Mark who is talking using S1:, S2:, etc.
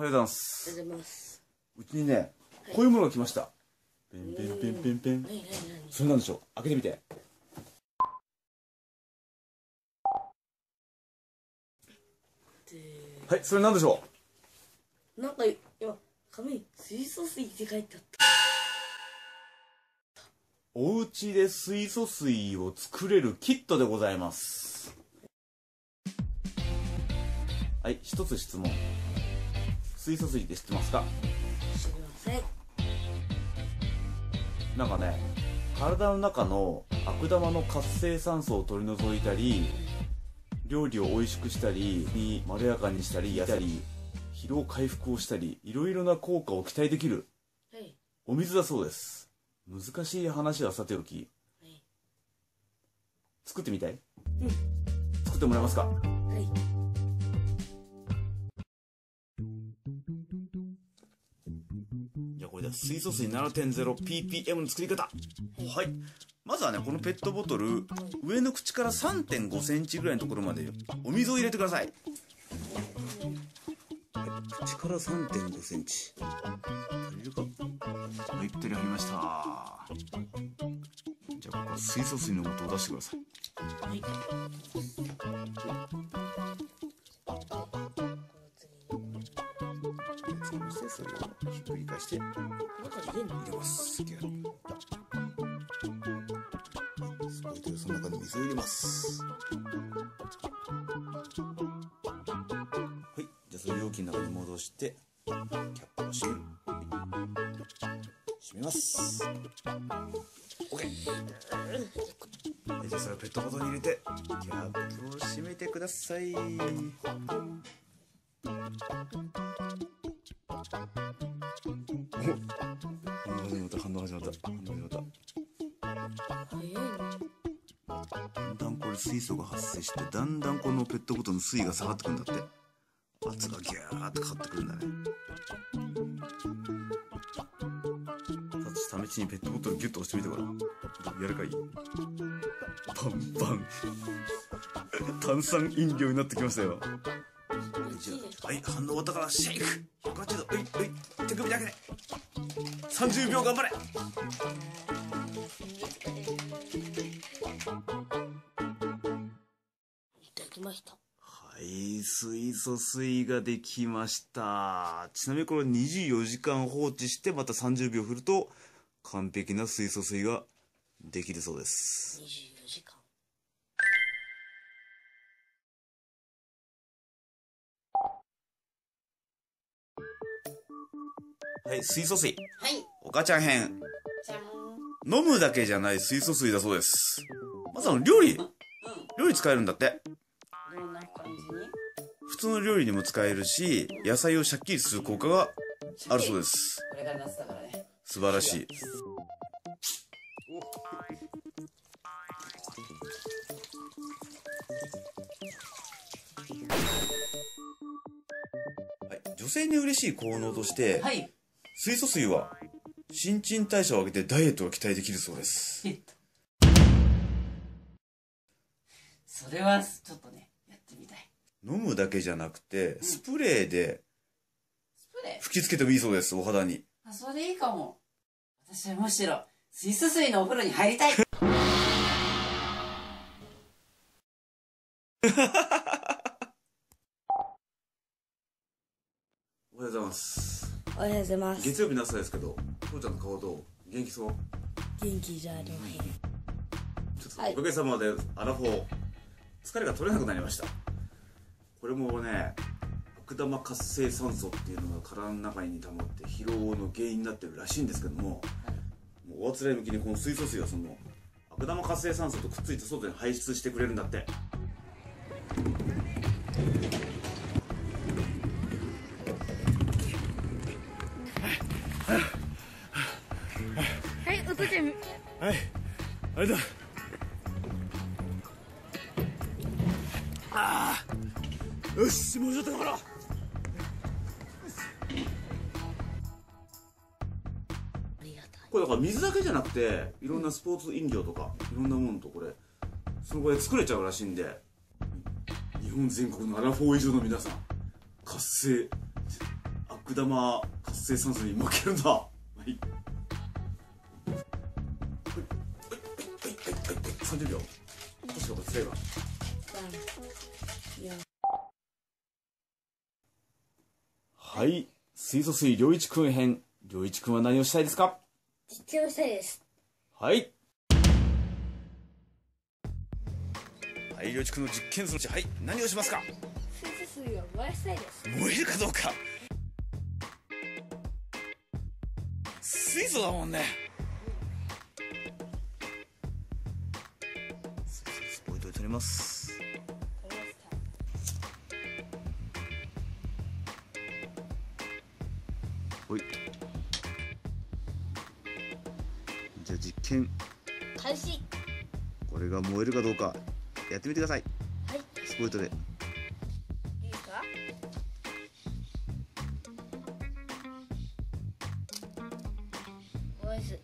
S1: おはようございま
S2: あ
S1: す。
S2: りがとうございます。
S1: うちにねこういうものが来ました。ペンペンペンペンペン。それなんでしょう。開けてみて。
S2: で
S1: はいそれなんでしょ
S2: なんか今紙に水素水って書いてあった。
S1: うお家で水素水を作れるキットでございます。はい一つ質問水素水って知ってますか？
S2: 知りません。
S1: なんかね体の中の悪玉の活性酸素を取り除いたり料理を美味しくしたりにまろやかにしたりやったり疲労回復をしたりいろいろな効果を期待できる
S2: はい。
S1: お水だそうです難しい話はさておき
S2: はい。
S1: 作ってみたい？
S2: うん。
S1: 作ってもらえますか？
S2: はい。
S1: 水素水 7.0ppm の作り方。はい。まずはねこのペットボトル上の口から3 5センチぐらいのところまでお水を入れてください、はい、口から3 5センチ。足りるかはいぴったり入りました。じゃあここから水素水の素を出してください。
S2: はい。
S1: ひっくり返して。
S2: 入れ
S1: ますギュッスポイトでその中に水を入れます。はい。じゃあそれを容器の中に戻してキャップを閉める閉めます OK はい。じゃあそれをペットボトルに入れてキャップを閉めてください反応始まった反応始まった反応始まった
S2: 早いね。
S1: だんだんこれ水素が発生してだんだんこのペットボトルの水位が下がってくるんだって圧がギャーってかかってくるんだね。さつ試しにペットボトルギュッと押してみてごらんやるかいいパンパン。炭酸飲料になってきましたよはい反応終わったからシェイク。180度ういうい手首だけで。30秒頑張れ
S2: いただきました。
S1: はい、水素水ができました。ちなみにこれ24時間放置してまた30秒振ると完璧な水素水ができるそうです。はい、水素水。
S2: はい。
S1: お母ちゃん編。
S2: じゃん。
S1: 飲むだけじゃない水素水だそうです。まずあの料理。料理使えるんだって。
S2: どんな感じに？
S1: 普通の料理にも使えるし、野菜をシャッキリする効果があるそうです。
S3: これから夏だからね。
S1: 素晴らしい。はい、女性に嬉しい効能として、
S3: はい。
S1: 水素水は新陳代謝を上げてダイエットが期待できるそうです。
S3: えっと。それはちょっとね、やってみたい。
S1: 飲むだけじゃなくて、スプレーで
S3: スプレー？
S1: 吹き付けてもいいそうです、お肌に。
S3: あ、それいいかも。私はむしろ、水素水のお風呂に入りたい。
S1: おはようございます。
S2: おはようございます。
S1: 月曜日の朝ですけど、父ちゃんの顔どう？元気そう？
S2: 元気じゃありません。
S1: ちょっと
S2: はい
S1: おかげさまでアラフォー疲れが取れなくなりましたこれもね悪玉活性酸素っていうのが体の中に溜まって疲労の原因になってるらしいんですけどももうおあつらい向きにこの水素水はその悪玉活性酸素とくっついて外に排出してくれるんだって
S2: はい。
S1: あれだ。ああよしもうちょっと頑張ろう。これだから水だけじゃなくていろんなスポーツ飲料とかいろんなものとこれその場で作れちゃうらしいんで日本全国のアラフォー以上の皆さん活性悪玉活性酸素に負けるんだはい。はい。水素水良一くん編。良一くんは何をしたいですか？
S2: 実験をしたいです。
S1: はい。はい良一くんの実験装置。はい。何をしますか？
S2: 水素水を燃やしたいです。
S1: 燃えるかどうか。水素だもんね。水素スポイトで取りますじゃあ実験。
S2: 開始。
S1: これが燃えるかどうかやってみてください。
S2: はい。
S1: スポイトで。
S2: いいですか？燃やす